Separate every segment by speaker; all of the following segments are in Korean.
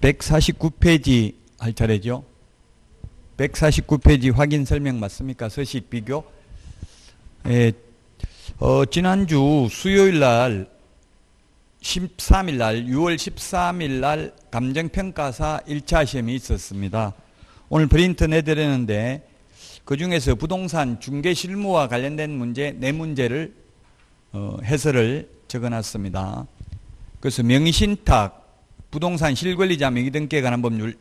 Speaker 1: 149페이지 할 차례죠. 149페이지 확인 설명 맞습니까? 서식 비교. 예, 어, 지난주 수요일 날 13일 날 6월 13일 날 감정평가사 1차 시험이 있었습니다. 오늘 프린트 내드렸는데 그 중에서 부동산 중개 실무와 관련된 문제 네 문제를 어, 해설을 적어놨습니다. 그래서 명의신탁 부동산 실권리자 명의등기에 관한 법률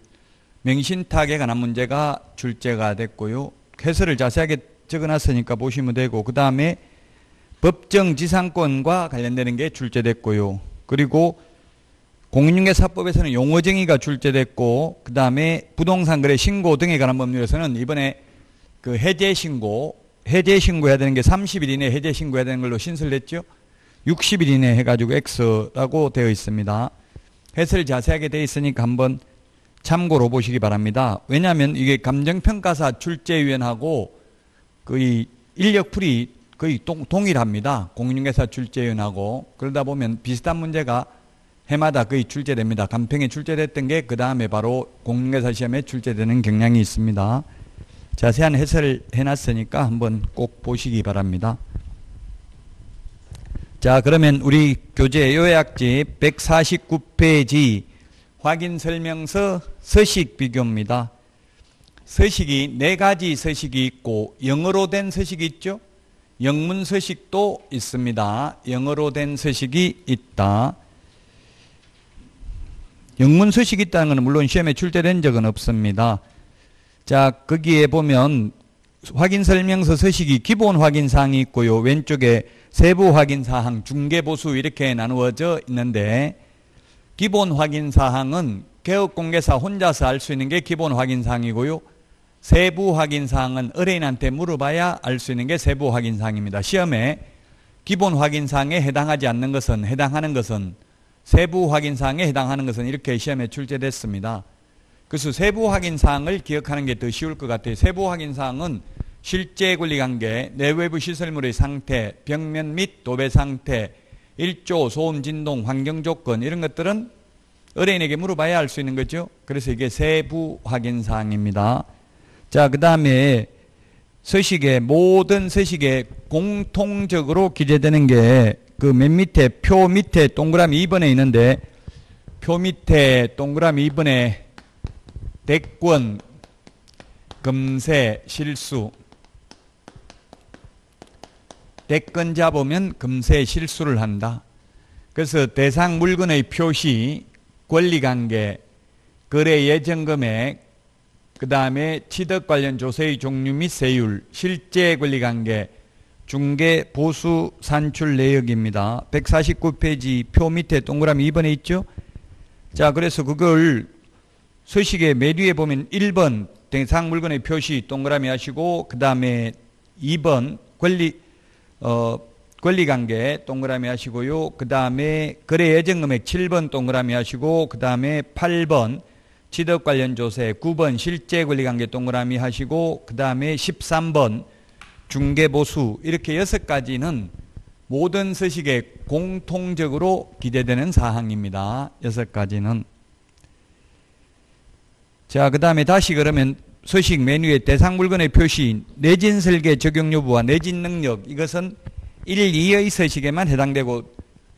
Speaker 1: 명의신탁에 관한 문제가 출제가 됐고요. 해설을 자세하게 적어놨으니까 보시면 되고 그 다음에 법정지상권과 관련되는 게 출제됐고요. 그리고 공인중개사법에서는 용어정의가 출제됐고 그 다음에 부동산 거래 신고 등에 관한 법률에서는 이번에 그 해제 신고 해제 신고해야 되는 게 30일 이내 해제 신고해야 되는 걸로 신설됐죠. 60일 이내 해가지고 X라고 되어 있습니다. 해설 자세하게 되어 있으니까 한번 참고로 보시기 바랍니다. 왜냐하면 이게 감정평가사 출제위원하고 거의 인력풀이 거의 동, 동일합니다. 공인중개사 출제위원하고 그러다 보면 비슷한 문제가 해마다 거의 출제됩니다. 간평에 출제됐던 게 그 다음에 바로 공인중개사 시험에 출제되는 경향이 있습니다. 자세한 해설을 해놨으니까 한번 꼭 보시기 바랍니다. 자 그러면 우리 교재 요약집 149페이지 확인 설명서 서식 비교입니다. 서식이 네 가지 서식이 있고 영어로 된 서식이 있죠. 영문 서식도 있습니다. 영어로 된 서식이 있다. 영문 서식이 있다는 것은 물론 시험에 출제된 적은 없습니다. 자, 거기에 보면 확인 설명서 서식이 기본 확인 사항이 있고요. 왼쪽에 세부 확인 사항, 중개 보수 이렇게 나누어져 있는데 기본 확인 사항은 개업 공개사 혼자서 알 수 있는 게 기본 확인 사항이고요. 세부 확인 사항은 의뢰인한테 물어봐야 알 수 있는 게 세부 확인 사항입니다. 시험에 기본 확인 사항에 해당하지 않는 것은 해당하는 것은 세부 확인 사항에 해당하는 것은 이렇게 시험에 출제됐습니다. 그래서 세부 확인 사항을 기억하는 게 더 쉬울 것 같아요. 세부 확인 사항은 실제 권리 관계, 내외부 시설물의 상태, 벽면 및 도배 상태, 일조, 소음, 진동, 환경 조건 이런 것들은 의뢰인에게 물어봐야 알 수 있는 거죠. 그래서 이게 세부 확인 사항입니다. 자, 그 다음에 서식에 모든 서식에 공통적으로 기재되는 게 그 맨 밑에 표 밑에 동그라미 2번에 있는데 표 밑에 동그라미 2번에 대권 금세 실수 대권 잡으면 금세 실수를 한다. 그래서 대상 물건의 표시, 권리관계, 거래 예정 금액, 그 다음에 취득 관련 조세의 종류 및 세율, 실제 권리관계, 중개 보수 산출 내역입니다. 149페이지 표 밑에 동그라미 2번에 있죠. 자, 그래서 그걸 서식의 메뉴에 보면 1번 대상 물건의 표시 동그라미 하시고 그 다음에 2번 권리 어, 권리관계 동그라미 하시고요. 그 다음에 거래 예정금액 7번 동그라미 하시고 그 다음에 8번 취득 관련 조세 9번 실제 권리관계 동그라미 하시고 그 다음에 13번 중개보수 이렇게 여섯 가지는 모든 서식에 공통적으로 기재되는 사항입니다. 여섯 가지는 자, 그 다음에 다시 그러면 서식 메뉴의 대상 물건의 표시, 내진 설계 적용 여부와 내진 능력 이것은 1, 2의 서식에만 해당되고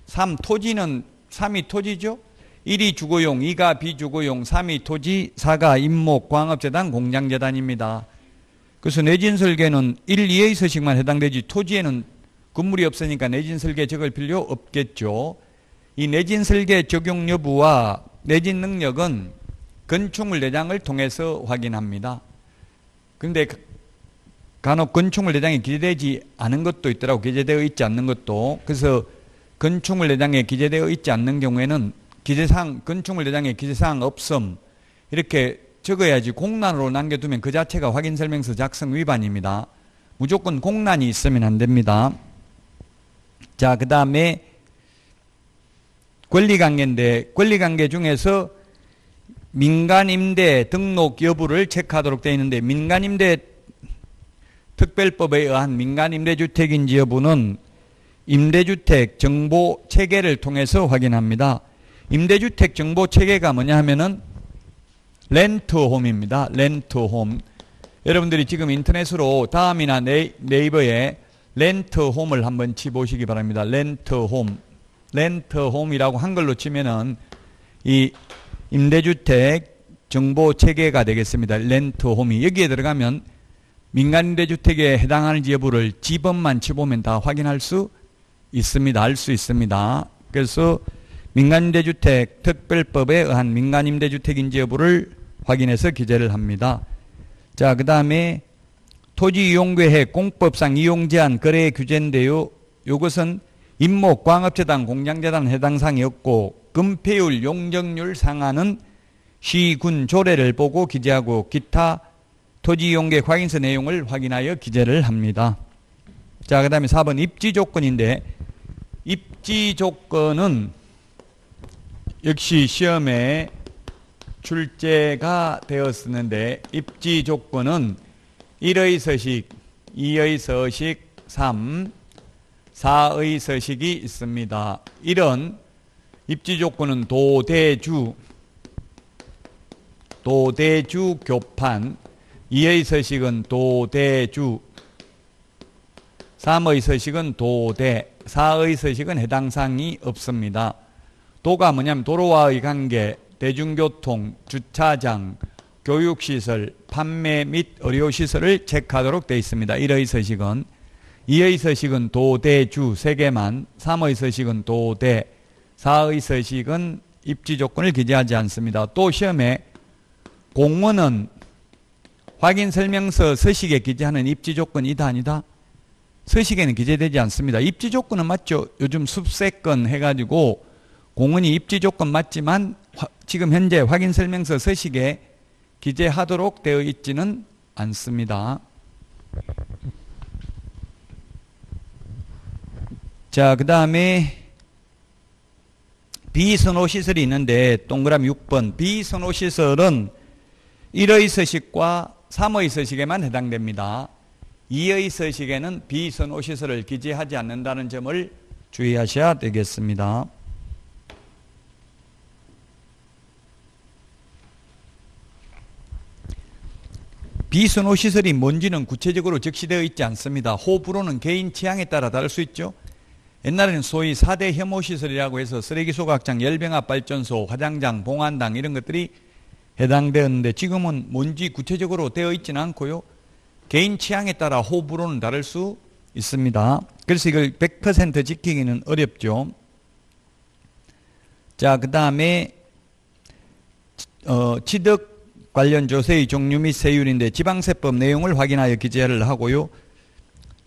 Speaker 1: 3, 토지는 3이 토지죠. 1이 주거용, 2가 비주거용, 3이 토지, 4가 임목, 광업재단, 공장재단입니다. 그래서 내진 설계는 1, 2의 서식만 해당되지 토지에는 건물이 없으니까 내진 설계 적을 필요 없겠죠. 이 내진 설계 적용 여부와 내진 능력은 건축물 내장을 통해서 확인합니다. 그런데 간혹 건축물 내장에 기재되지 않은 것도 있더라고 기재되어 있지 않는 것도 그래서 건축물 내장에 기재되어 있지 않는 경우에는 기재사항 건축물 내장에 기재사항 없음 이렇게 적어야지 공란으로 남겨두면 그 자체가 확인 설명서 작성 위반입니다. 무조건 공란이 있으면 안 됩니다. 자, 그 다음에 권리관계인데 권리관계 중에서 민간임대 등록 여부를 체크하도록 되어 있는데 민간임대 특별법에 의한 민간임대주택인지 여부는 임대주택 정보 체계를 통해서 확인합니다. 임대주택 정보 체계가 뭐냐 하면은 렌트홈입니다. 렌트홈. 여러분들이 지금 인터넷으로 다음이나 네이, 네이버에 렌트홈을 한번 치보시기 바랍니다. 렌트홈. 렌트홈이라고 한글로 치면은 이 임대주택 정보 체계가 되겠습니다. 렌트홈이. 여기에 들어가면 민간임대주택에 해당하는지 여부를 지번만 치보면 다 확인할 수 있습니다. 알 수 있습니다. 그래서 민간임대주택 특별법에 의한 민간임대주택인지 여부를 확인해서 기재를 합니다. 자, 그 다음에 토지이용계획 공법상 이용제한 거래 규제인데요. 이것은 임목, 광업재단, 공장재단 해당 사항이 없고 금폐율, 용적률 상한은 시군 조례를 보고 기재하고 기타 토지이용계 확인서 내용을 확인하여 기재를 합니다. 자, 그 다음에 4번 입지 조건인데 입지 조건은 역시 시험에 출제가 되었었는데 입지 조건은 1의 서식, 2의 서식, 3, 4의 서식이 있습니다. 이런 입지 조건은 도대주, 도대주 교판, 2의 서식은 도대주, 3의 서식은 도대, 4의 서식은 해당 사항이 없습니다. 도가 뭐냐면 도로와의 관계, 대중교통, 주차장, 교육시설, 판매 및 의료시설을 체크하도록 되어 있습니다. 1의 서식은 2의 서식은 도대주 3개만 3의 서식은 도대 4의 서식은 입지 조건을 기재하지 않습니다. 또 시험에 공원은 확인 설명서 서식에 기재하는 입지 조건이다 아니다? 서식에는 기재되지 않습니다. 입지 조건은 맞죠. 요즘 숲세권 해가지고 공원이 입지 조건 맞지만 지금 현재 확인 설명서 서식에 기재하도록 되어 있지는 않습니다. 자, 그 다음에 비선호 시설이 있는데 동그라미 6번 비선호 시설은 1의 서식과 3의 서식에만 해당됩니다. 2의 서식에는 비선호 시설을 기재하지 않는다는 점을 주의하셔야 되겠습니다. 비선호 시설이 뭔지는 구체적으로 적시되어 있지 않습니다. 호불호는 개인 취향에 따라 다를 수 있죠. 옛날에는 소위 4대 혐오 시설이라고 해서 쓰레기 소각장, 열병합 발전소, 화장장, 봉안당 이런 것들이 해당되었는데 지금은 뭔지 구체적으로 되어 있지는 않고요. 개인 취향에 따라 호불호는 다를 수 있습니다. 그래서 이걸 100% 지키기는 어렵죠. 자, 그 다음에 어, 취득 관련 조세의 종류 및 세율인데 지방세법 내용을 확인하여 기재를 하고요.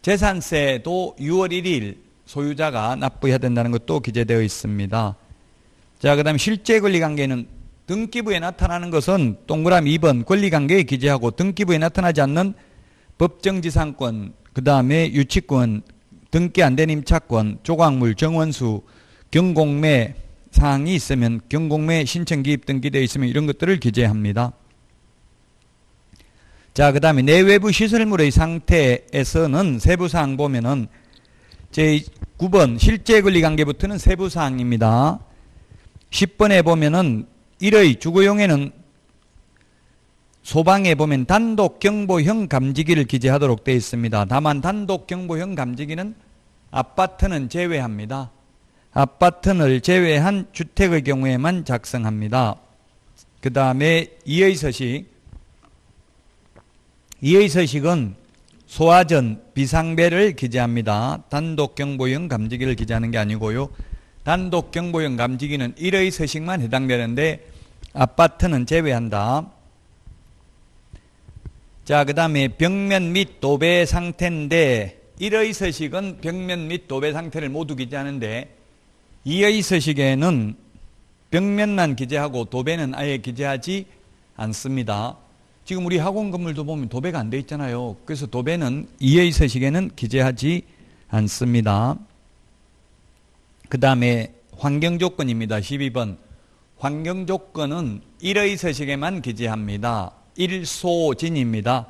Speaker 1: 재산세도 6월 1일 소유자가 납부해야 된다는 것도 기재되어 있습니다. 자, 그 다음 실제 권리 관계는 등기부에 나타나는 것은 동그라미 2번 권리 관계에 기재하고 등기부에 나타나지 않는 법정지상권, 그 다음에 유치권, 등기 안 된 임차권, 조각물, 정원수, 경공매 사항이 있으면 경공매 신청 기입 등기되어 있으면 이런 것들을 기재합니다. 자, 그 다음에 내외부 시설물의 상태에서는 세부사항 보면은 제 9번 실제 권리 관계부터는 세부 사항입니다. 10번에 보면은 1의 주거용에는 소방에 보면 단독 경보형 감지기를 기재하도록 되어 있습니다. 다만 단독 경보형 감지기는 아파트는 제외합니다. 아파트를 제외한 주택의 경우에만 작성합니다. 그 다음에 2의 서식 이의 서식은 소화전 비상배를 기재합니다. 단독 경보형 감지기를 기재하는 게 아니고요. 단독 경보형 감지기는 1의 서식만 해당되는데 아파트는 제외한다. 자, 그 다음에 벽면 및 도배 상태인데 1의 서식은 벽면 및 도배 상태를 모두 기재하는데 2의 서식에는 벽면만 기재하고 도배는 아예 기재하지 않습니다. 지금 우리 학원 건물도 보면 도배가 안 돼 있잖아요. 그래서 도배는 이해 서식에는 기재하지 않습니다. 그 다음에 환경 조건입니다. 12번. 환경 조건은 1의 서식에만 기재합니다. 1소진입니다.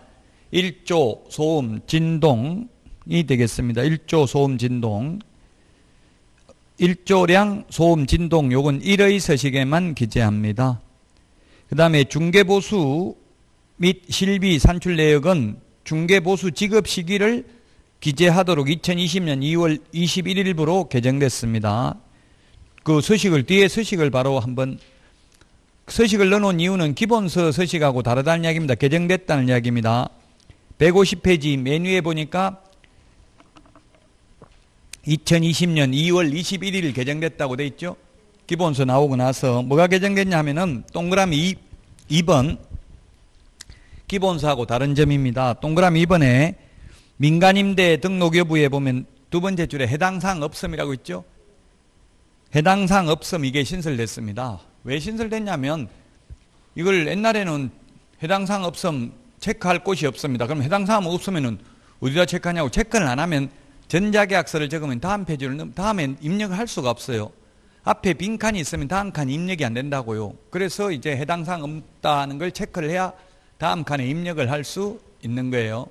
Speaker 1: 1조 소음 진동이 되겠습니다. 1조 소음 진동. 1조량 소음 진동 요건 1의 서식에만 기재합니다. 그 다음에 중개보수 및 실비 산출 내역은 중개보수 지급 시기를 기재하도록 2020년 2월 21일부로 개정됐습니다. 그 서식을 뒤에 서식을 바로 한번 서식을 넣어놓은 이유는 기본서 서식하고 다르다는 이야기입니다. 개정됐다는 이야기입니다. 150페이지 메뉴에 보니까 2020년 2월 21일 개정됐다고 돼 있죠. 기본서 나오고 나서 뭐가 개정됐냐 하면은 동그라미 2, 번 기본서하고 다른 점입니다. 동그라미 2번에 민간임대 등록 여부에 보면 두 번째 줄에 해당 사항 없음이라고 있죠. 해당 사항 없음 이게 신설됐습니다. 왜 신설됐냐면 이걸 옛날에는 해당 사항 없음 체크할 곳이 없습니다. 그럼 해당 사항 없으면은 어디다 체크하냐고 체크를 안 하면 전자계약서를 적으면 다음 페이지를 다음에 입력을 할 수가 없어요. 앞에 빈 칸이 있으면 다음 칸이 입력이 안 된다고요. 그래서 이제 해당 사항 없다는 걸 체크를 해야 다음 칸에 입력을 할 수 있는 거예요.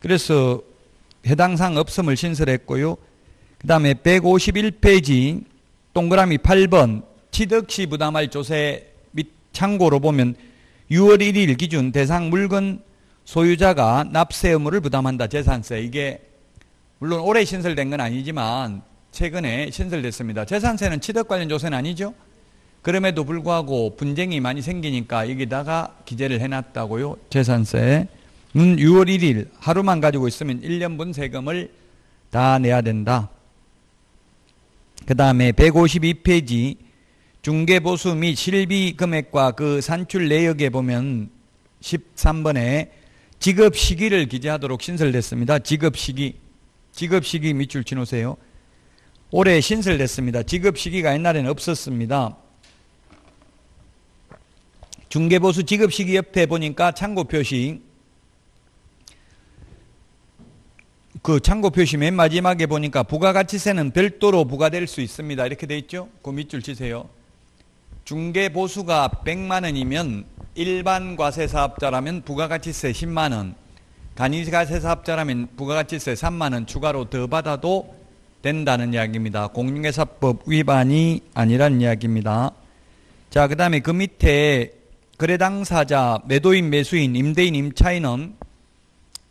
Speaker 1: 그래서 해당 사항 없음을 신설했고요. 그 다음에 151페이지 동그라미 8번 취득시 부담할 조세 및 참고로 보면 6월 1일 기준 대상 물건 소유자가 납세 의무를 부담한다 재산세 이게 물론 올해 신설된 건 아니지만 최근에 신설됐습니다. 재산세는 취득 관련 조세는 아니죠. 그럼에도 불구하고 분쟁이 많이 생기니까 여기다가 기재를 해놨다고요. 재산세. 는 6월 1일 하루만 가지고 있으면 1년분 세금을 다 내야 된다. 그 다음에 152페이지 중개보수 및 실비 금액과 그 산출 내역에 보면 13번에 지급 시기를 기재하도록 신설됐습니다. 지급 시기. 지급 시기 밑줄 치놓으세요. 올해 신설됐습니다. 지급 시기가 옛날에는 없었습니다. 중개보수 지급 시기 옆에 보니까 참고 표시 그 참고 표시 맨 마지막에 보니까 부가가치세는 별도로 부과될 수 있습니다. 이렇게 돼 있죠? 그 밑줄 치세요. 중개 보수가 100만 원이면 일반 과세 사업자라면 부가가치세 10만 원, 간이과세 사업자라면 부가가치세 3만 원 추가로 더 받아도 된다는 이야기입니다. 공인회사법 위반이 아니란 이야기입니다. 자, 그 다음에 그 밑에 거래 당사자, 매도인, 매수인, 임대인, 임차인은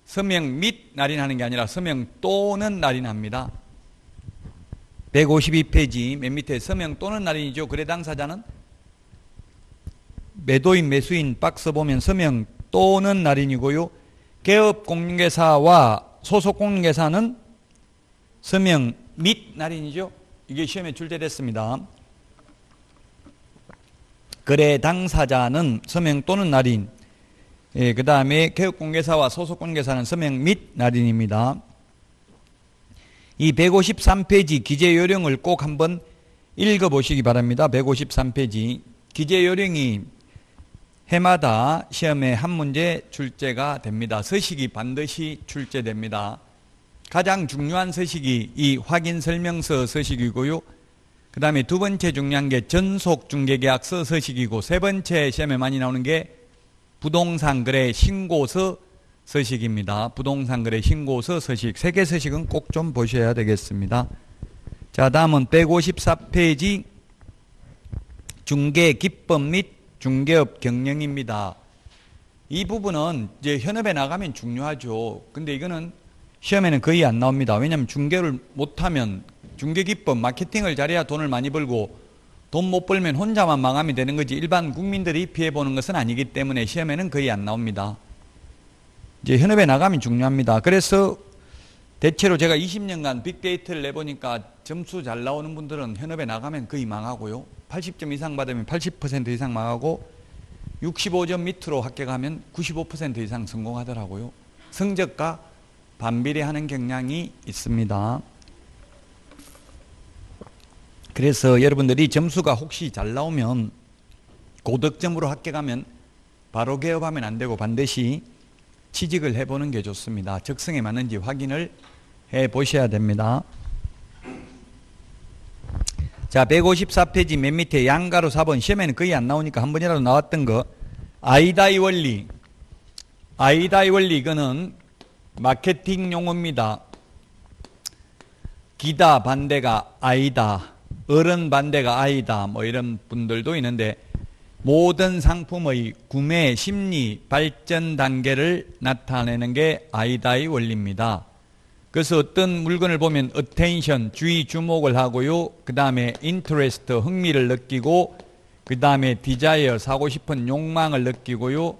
Speaker 1: 서명 및 날인하는 게 아니라 서명 또는 날인합니다. 152페이지 맨 밑에 서명 또는 날인이죠. 거래 당사자는 매도인, 매수인 박스 보면 서명 또는 날인이고요. 개업 공인계사와 소속 공인계사는 서명 및 날인이죠. 이게 시험에 출제됐습니다. 거래 당사자는 서명 또는 날인, 예, 그 다음에 개업공개사와 소속공개사는 서명 및 날인입니다. 이 153페이지 기재 요령을 꼭 한번 읽어보시기 바랍니다. 153페이지 기재 요령이 해마다 시험에 한 문제 출제가 됩니다. 서식이 반드시 출제됩니다. 가장 중요한 서식이 이 확인 설명서 서식이고요. 그 다음에 두 번째 중요한 게 전속 중개계약서 서식이고 세 번째 시험에 많이 나오는 게 부동산 거래 신고서 서식입니다. 부동산 거래 신고서 서식. 세 개 서식은 꼭 좀 보셔야 되겠습니다. 자, 다음은 154페이지 중개 기법 및 중개업 경영입니다. 이 부분은 이제 현업에 나가면 중요하죠. 근데 이거는 시험에는 거의 안 나옵니다. 왜냐하면 중개를 못하면 중개 기법, 마케팅을 잘해야 돈을 많이 벌고 돈 못 벌면 혼자만 망하면 되는 거지 일반 국민들이 피해보는 것은 아니기 때문에 시험에는 거의 안 나옵니다. 이제 현업에 나가면 중요합니다. 그래서 대체로 제가 20년간 빅데이터를 내보니까 점수 잘 나오는 분들은 현업에 나가면 거의 망하고요. 80점 이상 받으면 80% 이상 망하고 65점 밑으로 합격하면 95% 이상 성공하더라고요. 성적과 반비례하는 경향이 있습니다. 그래서 여러분들이 점수가 혹시 잘 나오면 고득점으로 합격하면 바로 개업하면 안 되고 반드시 취직을 해보는 게 좋습니다. 적성에 맞는지 확인을 해 보셔야 됩니다. 자, 154페이지 맨 밑에 양가로 4번 시험에는 거의 안 나오니까 한 번이라도 나왔던 거 AIDA의 원리 AIDA의 원리 이거는 마케팅 용어입니다. 기다 반대가 아이다 어른 반대가 아이다 뭐 이런 분들도 있는데 모든 상품의 구매 심리 발전 단계를 나타내는 게 아이다의 원리입니다. 그래서 어떤 물건을 보면 attention 주의 주목을 하고요. 그 다음에 interest 흥미를 느끼고 그 다음에 desire 사고 싶은 욕망을 느끼고요.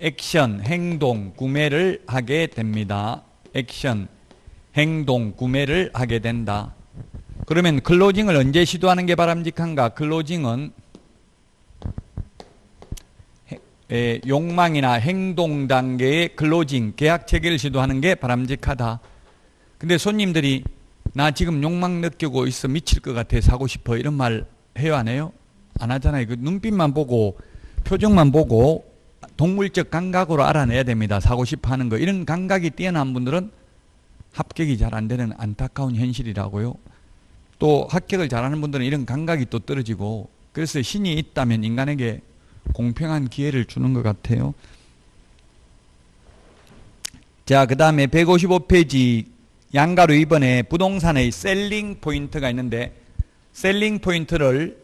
Speaker 1: 액션 행동 구매를 하게 됩니다. 액션 행동 구매를 하게 된다. 그러면 closing을 언제 시도하는 게 바람직한가? closing은 에, 욕망이나 행동 단계의 closing, 계약 체결을 시도하는 게 바람직하다. 근데 손님들이 나 지금 욕망 느끼고 있어 미칠 것 같아 사고 싶어 이런 말 해요 안 해요? 안 하잖아요. 그 눈빛만 보고 표정만 보고 동물적 감각으로 알아내야 됩니다. 사고 싶어 하는 거. 이런 감각이 뛰어난 분들은 합격이 잘 안 되는 안타까운 현실이라고요. 또 합격을 잘하는 분들은 이런 감각이 또 떨어지고 그래서 신이 있다면 인간에게 공평한 기회를 주는 것 같아요. 자, 그 다음에 155페이지 양가로 이번에 부동산의 selling point가 있는데 selling point를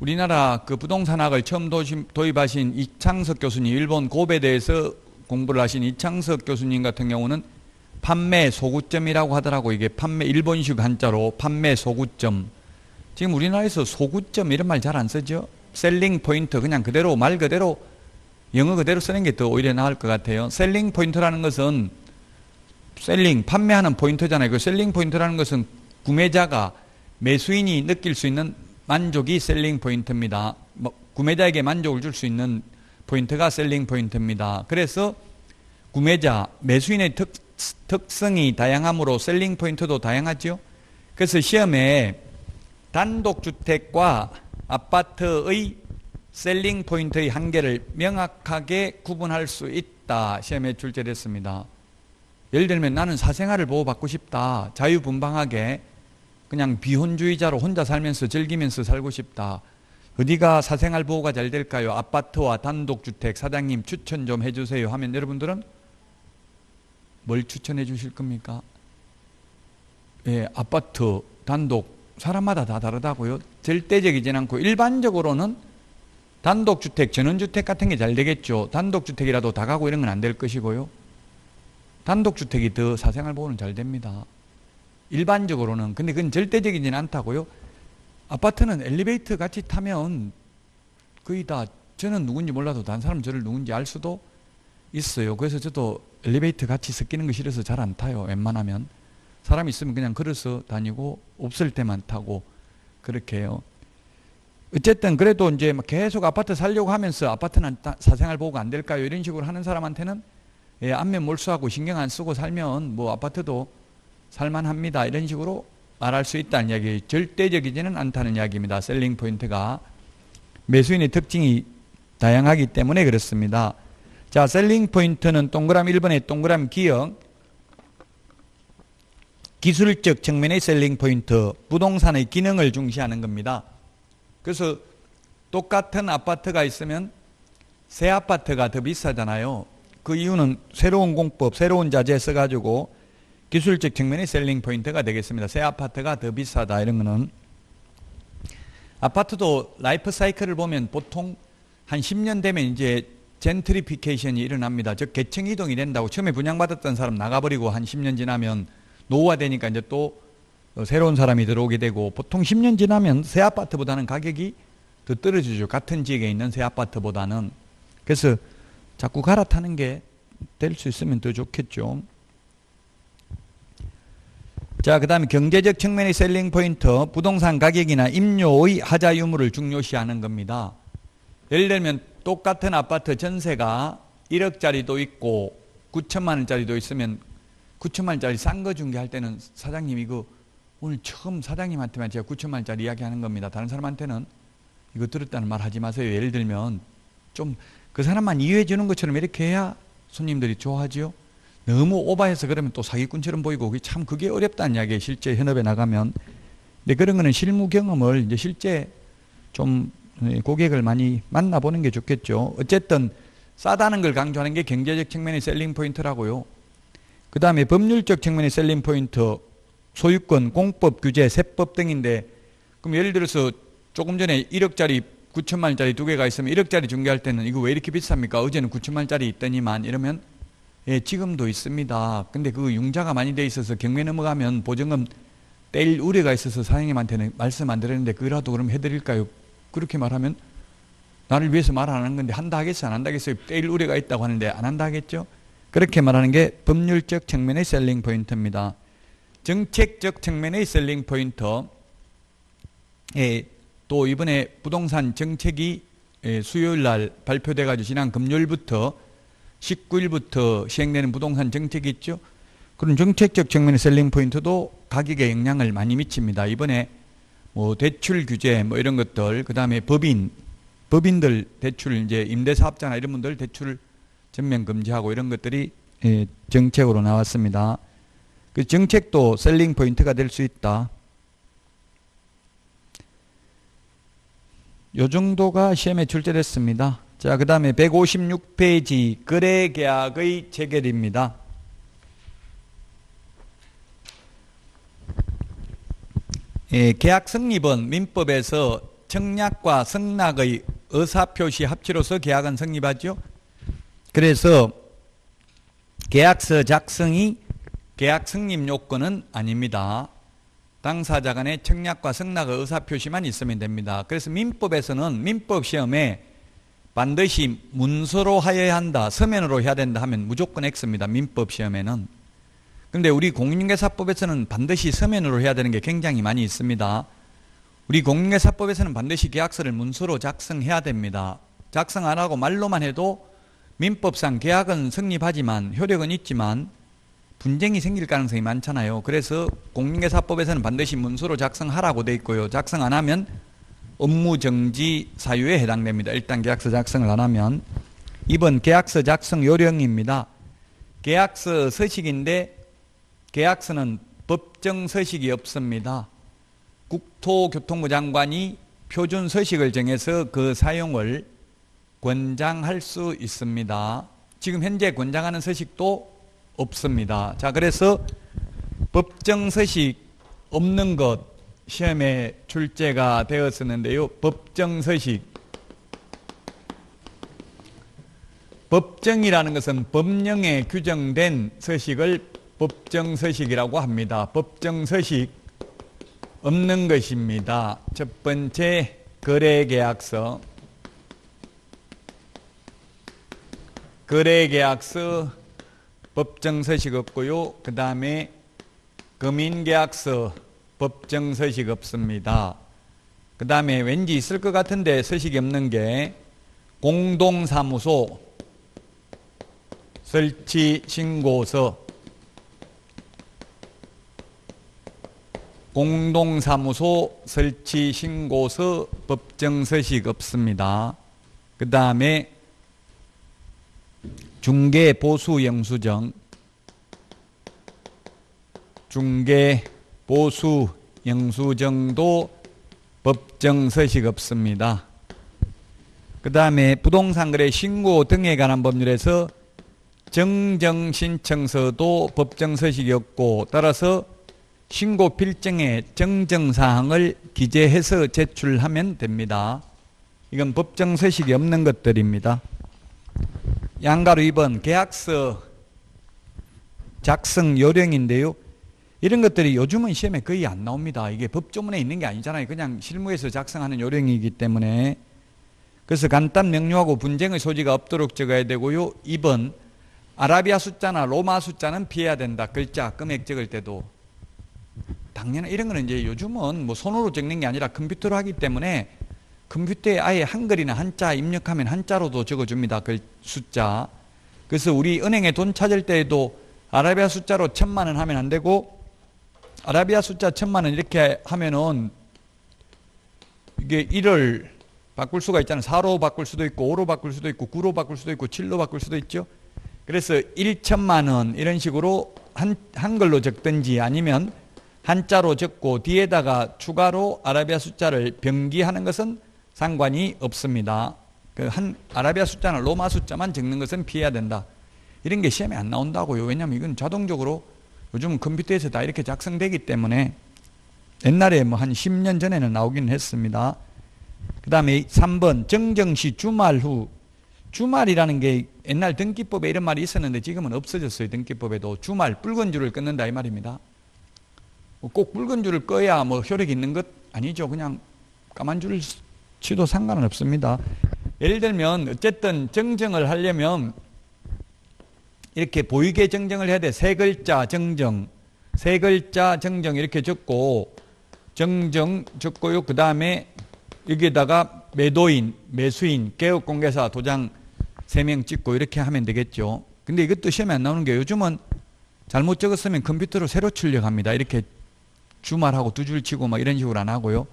Speaker 1: 우리나라 그 부동산학을 처음 도입하신 이창석 교수님, 일본 고베대에서 공부를 하신 이창석 교수님 같은 경우는 판매 소구점이라고 하더라고 이게 판매 일본식 한자로 판매 소구점. 지금 우리나라에서 소구점 이런 말 잘 안 쓰죠. selling point 그냥 그대로 말 그대로 영어 그대로 쓰는 게 더 오히려 나을 것 같아요. selling point라는 것은 selling 판매하는 포인트잖아요. 그 selling point라는 것은 구매자가 매수인이 느낄 수 있는 만족이 selling point입니다. 뭐 구매자에게 만족을 줄 수 있는 포인트가 selling point입니다. 그래서 구매자 매수인의 특, 특성이 다양하므로 selling point도 다양하죠. 그래서 시험에 단독주택과 아파트의 selling point의 한계를 명확하게 구분할 수 있다. 시험에 출제됐습니다. 예를 들면 나는 사생활을 보호받고 싶다. 자유분방하게 그냥 비혼주의자로 혼자 살면서 즐기면서 살고 싶다. 어디가 사생활 보호가 잘 될까요? 아파트와 단독주택 사장님 추천 좀 해주세요 하면 여러분들은 뭘 추천해 주실 겁니까? 예, 아파트, 단독, 사람마다 다 다르다고요. 절대적이진 않고 일반적으로는 단독주택, 전원주택 같은 게 잘 되겠죠. 단독주택이라도 다가고 이런 건 안 될 것이고요. 단독주택이 더 사생활 보호는 잘 됩니다. 일반적으로는. 근데 그건 절대적이진 않다고요. 아파트는 엘리베이터 같이 타면 거의 다 저는 누군지 몰라도 다른 사람은 저를 누군지 알 수도 있어요. 그래서 저도 엘리베이터 같이 섞이는 거 싫어서 잘 안 타요. 웬만하면. 사람 있으면 그냥 걸어서 다니고 없을 때만 타고 그렇게 해요. 어쨌든 그래도 이제 계속 아파트 살려고 하면서 아파트는 사생활 보호가 안 될까요? 이런 식으로 하는 사람한테는 예, 안면 몰수하고 신경 안 쓰고 살면 뭐 아파트도 살만합니다. 이런 식으로 말할 수 있다는 이야기. 절대적이지는 않다는 이야기입니다. selling point가 매수인의 특징이 다양하기 때문에 그렇습니다. 자, selling point는 동그라미 1번의 동그라미 기역 기술적 측면의 selling point, 부동산의 기능을 중시하는 겁니다. 그래서 똑같은 아파트가 있으면 새 아파트가 더 비싸잖아요. 그 이유는 새로운 공법, 새로운 자재 써가지고 기술적 측면의 selling point가 되겠습니다. 새 아파트가 더 비싸다 이런 거는 아파트도 라이프 사이클을 보면 보통 한 10년 되면 이제 gentrification이 일어납니다. 즉 계층 이동이 된다고 처음에 분양받았던 사람 나가버리고 한 10년 지나면 노후화되니까 이제 또 새로운 사람이 들어오게 되고 보통 10년 지나면 새 아파트보다는 가격이 더 떨어지죠. 같은 지역에 있는 새 아파트보다는. 그래서 자꾸 갈아타는 게 될 수 있으면 더 좋겠죠. 자, 그 다음에 경제적 측면의 셀링 포인트, 부동산 가격이나 임료의 하자 유무를 중요시하는 겁니다. 예를 들면 똑같은 아파트 전세가 1억짜리도 있고 9천만 원짜리도 있으면 9천만 원짜리 싼 거 중개할 때는 사장님 이거 오늘 처음 사장님한테만 제가 9천만 원짜리 이야기하는 겁니다. 다른 사람한테는 이거 들었다는 말 하지 마세요. 예를 들면 좀 그 사람만 이해해 주는 것처럼 이렇게 해야 손님들이 좋아하지요. 너무 오바해서 그러면 또 사기꾼처럼 보이고 그게 참 그게 어렵다는 이야기예요. 실제 현업에 나가면. 근데 그런 거는 실무 경험을 이제 실제 좀 고객을 많이 만나보는 게 좋겠죠. 어쨌든 싸다는 걸 강조하는 게 경제적 측면의 셀링 포인트라고요. 그 다음에 법률적 측면의 셀링 포인트, 소유권, 공법 규제, 세법 등인데 그럼 예를 들어서 조금 전에 1억짜리 9천만 원짜리 두 개가 있으면 1억짜리 중개할 때는 이거 왜 이렇게 비쌉니까? 어제는 9천만 원짜리 있더니만 이러면 예, 지금도 있습니다. 근데 그 융자가 많이 돼 있어서 경매 넘어가면 보증금 뗄 우려가 있어서 사장님한테는 말씀 안 드렸는데 그라도 그럼 해드릴까요? 그렇게 말하면 나를 위해서 말 안 하는 건데 한다 하겠어요? 안 한다 하겠어요? 뗄 우려가 있다고 하는데 안 한다 하겠죠? 그렇게 말하는 게 법률적 측면의 selling point입니다. 정책적 측면의 selling point. 예, 또 이번에 부동산 정책이 예, 수요일 날 발표돼 가지고 지난 금요일부터 19일부터 시행되는 부동산 정책이 있죠. 그런 정책적 측면의 selling point도 가격에 영향을 많이 미칩니다. 이번에 뭐 대출 규제 뭐 이런 것들 그다음에 법인 법인들 대출 이제 임대사업자나 이런 분들 대출 전면 금지하고 이런 것들이 예, 정책으로 나왔습니다. 그 정책도 셀링 포인트가 될 수 있다. 요 정도가 시험에 출제됐습니다. 자, 그 다음에 156페이지 거래 계약의 체결입니다. 예, 계약 성립은 민법에서 청약과 승낙의 의사표시 합치로서 계약은 성립하죠. 그래서 계약서 작성이 계약 성립 요건은 아닙니다. 당사자 간의 청약과 승낙의 의사표시만 있으면 됩니다. 그래서 민법에서는 민법 시험에 반드시 문서로 하여야 한다, 서면으로 해야 된다 하면 무조건 X입니다. 민법 시험에는. 그런데 우리 공인중개사법에서는 반드시 서면으로 해야 되는 게 굉장히 많이 있습니다. 우리 공인중개사법에서는 반드시 계약서를 문서로 작성해야 됩니다. 작성 안 하고 말로만 해도 민법상 계약은 성립하지만 효력은 있지만 분쟁이 생길 가능성이 많잖아요. 그래서 공인중개사법에서는 반드시 문서로 작성하라고 돼 있고요. 작성 안 하면 업무 정지 사유에 해당됩니다. 일단 계약서 작성을 안 하면 2번 계약서 작성 요령입니다. 계약서 서식인데 계약서는 법정 서식이 없습니다. 국토교통부 장관이 표준 서식을 정해서 그 사용을 권장할 수 있습니다. 지금 현재 권장하는 서식도 없습니다. 자, 그래서 법정 서식 없는 것 시험에 출제가 되었었는데요. 법정 서식. 법정이라는 것은 법령에 규정된 서식을 법정 서식이라고 합니다. 법정 서식 없는 것입니다. 첫 번째 거래계약서 거래계약서 법정서식 없고요. 그 다음에 금인계약서 법정서식 없습니다. 그 다음에 왠지 있을 것 같은데 서식이 없는 게 공동사무소 설치 신고서 공동사무소 설치 신고서 법정 서식 없습니다. 그 다음에 중개 보수 영수증 중개 보수 영수증도 법정 서식 없습니다. 그 다음에 부동산 거래 신고 등에 관한 법률에서 정정 신청서도 법정 서식이 없고 따라서 신고 필증에 정정 사항을 기재해서 제출하면 됩니다. 이건 법정 서식이 없는 것들입니다. 양가로 2번 계약서 작성 요령인데요. 이런 것들이 요즘은 시험에 거의 안 나옵니다. 이게 법조문에 있는 게 아니잖아요. 그냥 실무에서 작성하는 요령이기 때문에 그래서 간단 명료하고 분쟁의 소지가 없도록 적어야 되고요. 2번 아라비아 숫자나 로마 숫자는 피해야 된다. 글자, 금액 적을 때도 당연히 이런 거는 이제 요즘은 뭐 손으로 적는 게 아니라 컴퓨터로 하기 때문에 컴퓨터에 아예 한글이나 한자 입력하면 한자로도 적어줍니다. 그 숫자. 그래서 우리 은행에 돈 찾을 때에도 아라비아 숫자로 천만 원 하면 안 되고 아라비아 숫자 천만 원 이렇게 하면은 이게 1을 바꿀 수가 있잖아요. 4로 바꿀 수도 있고 5로 바꿀 수도 있고 9로 바꿀 수도 있고 7로 바꿀 수도 있죠. 그래서 1천만 원 이런 식으로 한, 한글로 적든지 아니면 한자로 적고 뒤에다가 추가로 아라비아 숫자를 병기하는 것은 상관이 없습니다. 그 한 아라비아 숫자나 로마 숫자만 적는 것은 피해야 된다. 이런 게 시험에 안 나온다고요. 왜냐하면 이건 자동적으로 요즘 컴퓨터에서 다 이렇게 작성되기 때문에 옛날에 뭐 한 10년 전에는 나오긴 했습니다. 그 다음에 3번 정정시 주말 후 주말이라는 게 옛날 등기법에 이런 말이 있었는데 지금은 없어졌어요. 등기법에도 주말 붉은 줄을 끊는다 이 말입니다. 뭐꼭 붉은 줄을 꺼야 뭐 효력이 있는 것 아니죠. 그냥 까만 줄을 치도 상관은 없습니다. 예를 들면 어쨌든 정정을 하려면 이렇게 보이게 정정을 해야 돼. 세 글자 정정, 세 글자 정정 이렇게 적고 정정 적고요. 그 다음에 여기에다가 매도인, 매수인, 개업공개사 도장 세 명 찍고 이렇게 하면 되겠죠. 근데 이것도 시험에 안 나오는 게 요즘은 잘못 적었으면 컴퓨터로 새로 출력합니다. 이렇게 주말하고 두 줄 치고 막 이런 식으로 안 하고요.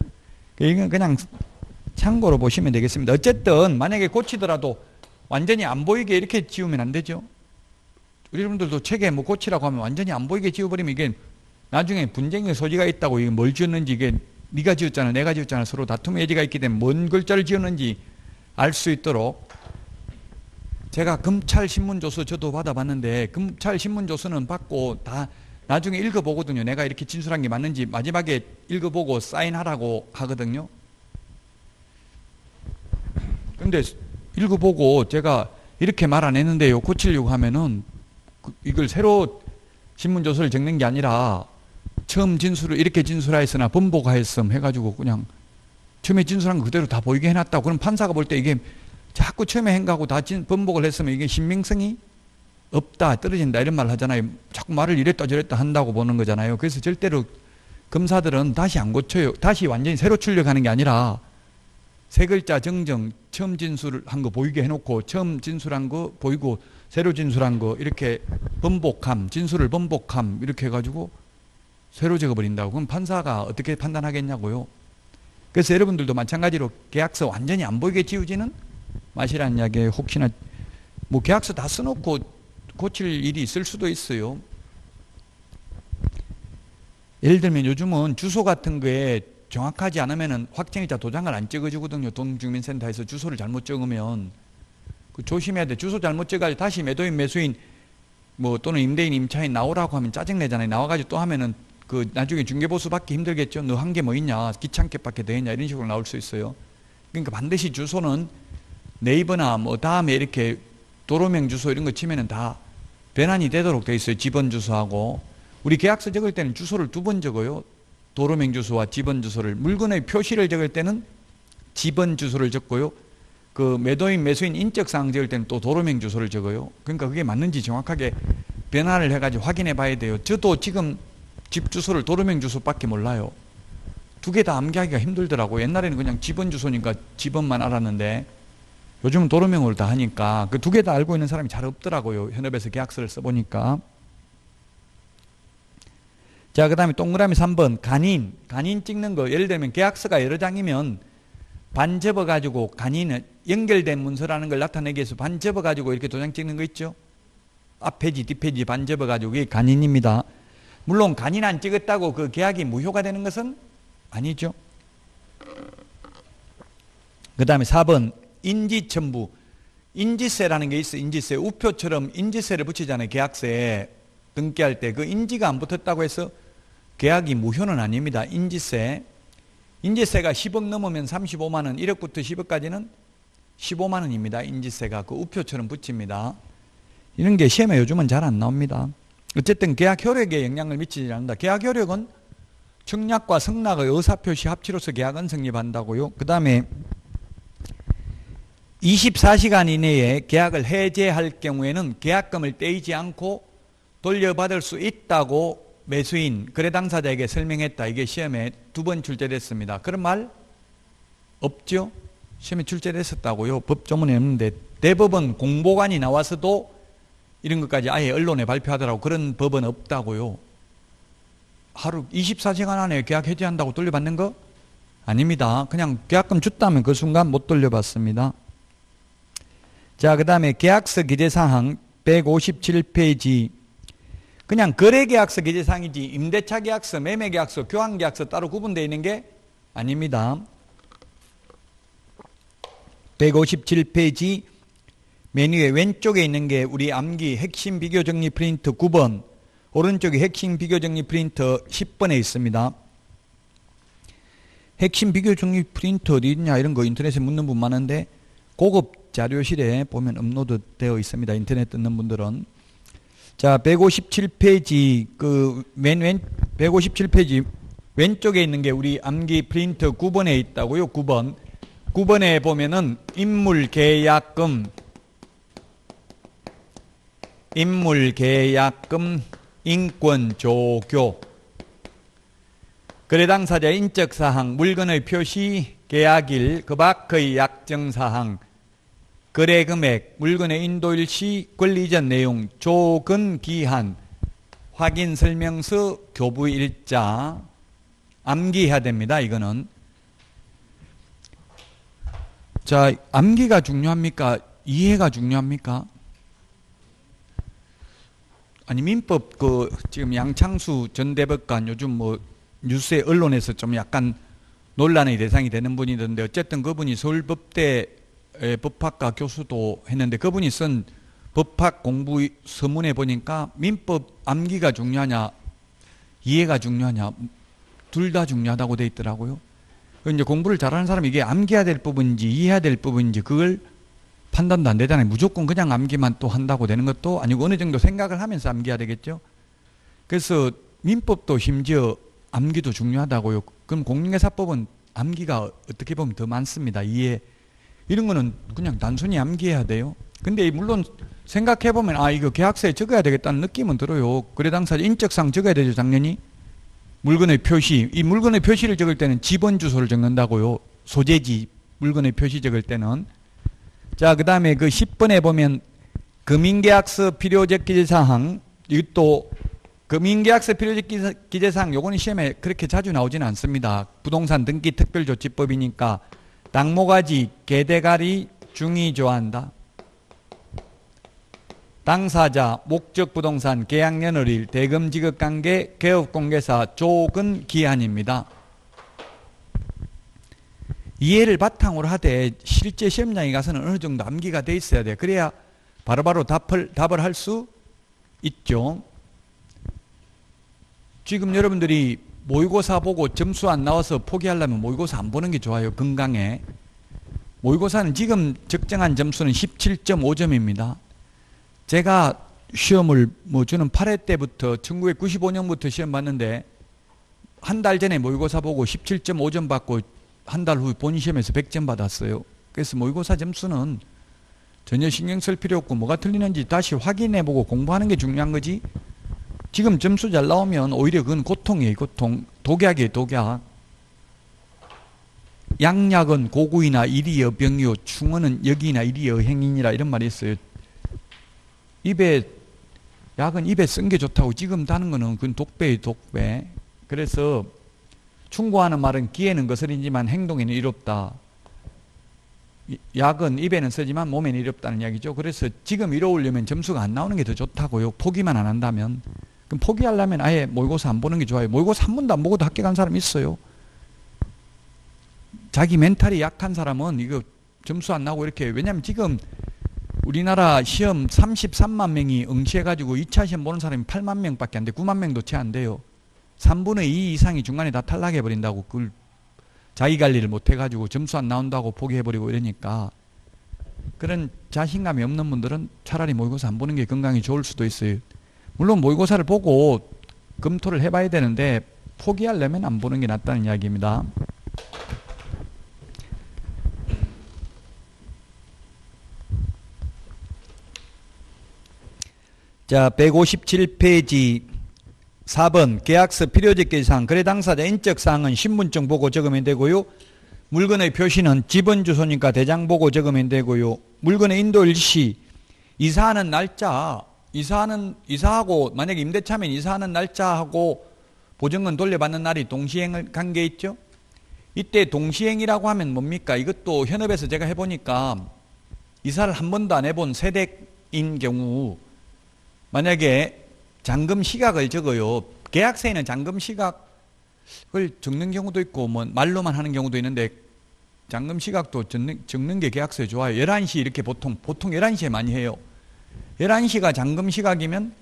Speaker 1: 이건 그냥 참고로 보시면 되겠습니다. 어쨌든 만약에 고치더라도 완전히 안 보이게 이렇게 지우면 안 되죠. 여러분들도 책에 뭐 고치라고 하면 완전히 안 보이게 지워버리면 이게 나중에 분쟁의 소지가 있다고 이게 뭘 지었는지 이게 네가 지었잖아 내가 지었잖아 서로 다툼의 여지가 있기 때문에 뭔 글자를 지었는지 알 수 있도록 제가 검찰 신문 조서 저도 받아봤는데 검찰 신문 조서는 받고 다 나중에 읽어보거든요. 내가 이렇게 진술한 게 맞는지 마지막에 읽어보고 사인하라고 하거든요. 근데 읽어보고 제가 이렇게 말 안 했는데요. 고치려고 하면은 그 이걸 새로 신문 조서를 적는 게 아니라 처음 진술을 이렇게 진술하였으나 번복하였음 해가지고 그냥 처음에 진술한 거 그대로 다 보이게 해놨다고 그럼 판사가 볼 때 이게 자꾸 처음에 행가고 다 진, 번복을 했으면 이게 신빙성이 없다 떨어진다 이런 말 하잖아요. 자꾸 말을 이랬다 저랬다 한다고 보는 거잖아요. 그래서 절대로 검사들은 다시 안 고쳐요. 다시 완전히 새로 출력하는 게 아니라 세 글자 정정 처음 진술한 거 보이게 해놓고 처음 진술한 거 보이고 새로 진술한 거 이렇게 번복함 진술을 번복함 이렇게 해가지고 새로 적어버린다고. 그럼 판사가 어떻게 판단하겠냐고요. 그래서 여러분들도 마찬가지로 계약서 완전히 안 보이게 지우지는 마시라는 이야기에 혹시나 뭐 계약서 다 써놓고 고칠 일이 있을 수도 있어요 예를 들면 요즘은 주소 같은 거에 정확하지 않으면 확정일자 도장을 안 찍어주거든요 동주민센터에서 주소를 잘못 적으면 그 조심해야 돼 주소 잘못 적어가지고 다시 매도인 매수인 뭐 또는 임대인 임차인 나오라고 하면 짜증내잖아요 나와가지고 또 하면은 그 나중에 중개보수 받기 힘들겠죠. 너 한 게 뭐 있냐? 귀찮게 받게 되냐? 이런 식으로 나올 수 있어요. 그러니까 반드시 주소는 네이버나 뭐 다음에 이렇게 도로명 주소 이런 거 치면은 다 변환이 되도록 돼 있어요. 집원 주소하고 우리 계약서 적을 때는 주소를 두 번 적어요. 도로명 주소와 집원 주소를 물건의 표시를 적을 때는 집원 주소를 적고요. 그 매도인 매수인 인적 사항 적을 때는 또 도로명 주소를 적어요. 그러니까 그게 맞는지 정확하게 변화를 해가지고 확인해 봐야 돼요. 저도 지금 집 주소를 도로명 주소밖에 몰라요. 두 개 다 암기하기가 힘들더라고. 옛날에는 그냥 집원 주소니까 집원만 알았는데 요즘은 도로명으로 다 하니까 그 두 개 다 알고 있는 사람이 잘 없더라고요. 현업에서 계약서를 써보니까. 자, 그 다음에 동그라미 3번 간인. 간인 찍는 거 예를 들면 계약서가 여러 장이면 반 접어가지고 간인은 연결된 문서라는 걸 나타내기 위해서 반 접어가지고 이렇게 도장 찍는 거 있죠? 앞페이지, 뒷페이지 반 접어가지고 이게 간인입니다. 물론 간인 안 찍었다고 그 계약이 무효가 되는 것은 아니죠. 그 다음에 4번 인지첨부. 인지세라는 게 있어 인지세. 우표처럼 인지세를 붙이잖아요 계약서에. 등기할 때 그 인지가 안 붙었다고 해서 계약이 무효는 아닙니다 인지세. 인지세가 10억 넘으면 35만 원 1억부터 10억까지는 15만 원입니다 인지세가. 그 우표처럼 붙입니다. 이런 게 시험에 요즘은 잘 안 나옵니다. 어쨌든 계약 효력에 영향을 미치지 않는다. 계약 효력은 청약과 승낙의 의사표시 합치로서 계약은 성립한다고요. 그 다음에 24시간 이내에 계약을 해제할 경우에는 계약금을 떼이지 않고 돌려받을 수 있다고 매수인, 거래 당사자에게 설명했다. 이게 시험에 두 번 출제됐습니다. 그런 말 없죠? 시험에 출제됐었다고요. 법조문에 없는데 대법원 공보관이 나와서도 이런 것까지 아예 언론에 발표하더라고 그런 법은 없다고요. 하루 24시간 안에 계약 해지한다고 돌려받는 거? 아닙니다. 그냥 계약금 줬다면 그 순간 못 돌려받습니다. 자, 그 다음에 계약서 기재사항 157페이지 그냥 거래계약서 기재사항이지 임대차 계약서, 매매 계약서, 교환 계약서 따로 구분되어 있는 게 아닙니다. 157페이지 맨 위 왼쪽에 있는 게 우리 암기 핵심 비교 정리 프린트 9번 오른쪽에 핵심 비교 정리 프린트 10번에 있습니다. 핵심 비교 정리 프린트 어디 있냐 이런 거 인터넷에 묻는 분 많은데 고급 자료실에 보면 업로드 되어 있습니다. 인터넷 듣는 분들은 자 157페이지 그 맨 왼 157페이지 왼쪽에 있는 게 우리 암기 프린트 9번에 있다고요. 9번 9번에 보면은 인물 계약금 인물 계약금 인권 조교 거래 당사자 인적 사항 물건의 표시 계약일 그 밖의 약정 사항 거래 금액 물건의 인도일 시 권리 이전 내용 조건 기한 확인 설명서 교부 일자 암기해야 됩니다. 이거는 자 암기가 중요합니까? 이해가 중요합니까? 아니 민법 그 지금 양창수 전 대법관 요즘 뭐 뉴스에 언론에서 좀 약간 논란의 대상이 되는 분이던데 어쨌든 그분이 서울법대 법학과 교수도 했는데 그분이 쓴 법학 공부 서문에 보니까 민법 암기가 중요하냐 이해가 중요하냐 둘 다 중요하다고 돼 있더라고요. 이제 공부를 잘하는 사람이 이게 암기해야 될 부분인지 이해해야 될 부분인지 그걸 판단도 안 되잖아요. 무조건 그냥 암기만 또 한다고 되는 것도 아니고 어느 정도 생각을 하면서 암기해야 되겠죠. 그래서 민법도 심지어 암기도 중요하다고요. 그럼 공인중개사법은 암기가 어떻게 보면 더 많습니다. 이해 이런 거는 그냥 단순히 암기해야 돼요. 근데 물론 생각해 보면 아 이거 계약서에 적어야 되겠다는 느낌은 들어요. 거래 당사자 인적상 적어야 되죠, 당연히. 물건의 표시, 이 물건의 표시를 적을 때는 지번 주소를 적는다고요. 소재지 물건의 표시 적을 때는 자, 그 다음에 그 10번에 보면 금융계약서 필요적 기재사항, 이것도 금융계약서 필요적 기재사항, 요거는 시험에 그렇게 자주 나오지는 않습니다. 부동산 등기 특별조치법이니까 당모가지, 개대가리, 중이 좋아한다. 당사자, 목적 부동산, 계약연월일, 대금 지급관계, 개업공개사, 조근 기한입니다. 이해를 바탕으로 하되 실제 시험장에 가서는 어느 정도 암기가 돼 있어야 돼. 그래야 바로바로 답을, 답을 할 수 있죠. 지금 여러분들이 모의고사 보고 점수 안 나와서 포기하려면 모의고사 안 보는 게 좋아요. 건강에. 모의고사는 지금 적정한 점수는 17.5점입니다. 제가 시험을 뭐 저는 8회 때부터 1995년부터 시험 봤는데 한 달 전에 모의고사 보고 17.5점 받고 한 달 후 본 시험에서 100점 받았어요. 그래서 모의고사 점수는 전혀 신경 쓸 필요 없고 뭐가 틀리는지 다시 확인해 보고 공부하는 게 중요한 거지. 지금 점수 잘 나오면 오히려 그건 고통이에요. 고통. 독약이에요. 독약. 양약은 고구이나 일이여 병이요 충언은 여기나 일이여 행인이라 이런 말이 있어요. 입에 약은 입에 쓴 게 좋다고 지금 다는 거는 그건 독배예요. 독배. 그래서 충고하는 말은 기에는 거슬리지만 행동에는 이롭다. 약은 입에는 쓰지만 몸에는 이롭다는 이야기죠. 그래서 지금 이로우려면 점수가 안 나오는 게 더 좋다고요. 포기만 안 한다면. 그럼 포기하려면 아예 모의고사 안 보는 게 좋아요. 모의고사 한 번도 안 보고도 합격 한 사람 있어요. 자기 멘탈이 약한 사람은 이거 점수 안 나오고 이렇게 왜냐면 지금 우리나라 시험 33만 명이 응시해가지고 2차 시험 보는 사람이 8만 명밖에 안 돼. 9만 명도 채 안 돼요. 3분의 2 이상이 중간에 다 탈락해 버린다고 그걸 자기 관리를 못 해가지고 점수 안 나온다고 포기해 버리고 이러니까 그런 자신감이 없는 분들은 차라리 모의고사 안 보는 게 건강이 좋을 수도 있어요. 물론 모의고사를 보고 검토를 해봐야 되는데 포기하려면 안 보는 게 낫다는 이야기입니다. 자, 157페이지 4번 계약서 계상 거래 당사자 인적 사항은 신분증 보고 적으면 되고요. 물건의 표시는 집은 주소니까 대장 보고 적으면 되고요. 물건의 인도 일시 이사하는 날짜 이사하는 이사하고 만약에 임대차면 이사하는 날짜하고 보증금 돌려받는 날이 동시행 관계 있죠. 이때 동시행이라고 하면 뭡니까? 이것도 현업에서 제가 해보니까 이사를 한 번도 안 해본 세대인 경우 만약에 잔금 시각을 적어요. 계약서에는 잔금 시각을 적는 경우도 있고 뭐 말로만 하는 경우도 있는데 잔금 시각도 적는, 적는 게 계약서에 좋아요. 11시 이렇게 보통 보통 11시에 많이 해요. 11시가 잔금 시각이면